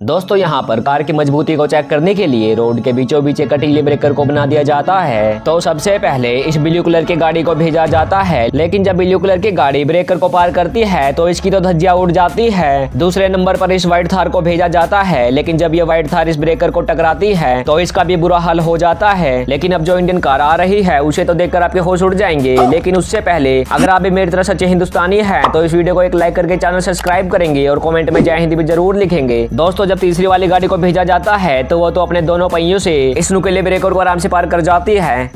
दोस्तों, यहाँ पर कार की मजबूती को चेक करने के लिए रोड के बीचों बीच एक कटीले ब्रेकर को बना दिया जाता है। तो सबसे पहले इस ब्लू कलर की गाड़ी को भेजा जाता है, लेकिन जब ब्लू कलर की गाड़ी ब्रेकर को पार करती है तो इसकी तो धज्जिया उड़ जाती है। दूसरे नंबर पर इस व्हाइट थार को भेजा जाता है, लेकिन जब ये व्हाइट थार इस ब्रेकर को टकराती है तो इसका भी बुरा हाल हो जाता है। लेकिन अब जो इंडियन कार आ रही है, उसे तो देखकर आपके होश उड़ जाएँगे। लेकिन उससे पहले, अगर आप भी मेरी तरह सच्चे हिंदुस्तानी है तो इस वीडियो को एक लाइक करके चैनल सब्सक्राइब करेंगे और कॉमेंट में जय हिंदी भी ज़रूर लिखेंगे। दोस्तों जब तीसरी वाली गाड़ी को भेजा जाता है तो वो तो अपने दोनों पहियों से इस नुकेले ब्रेकर को आराम से पार कर जाती है।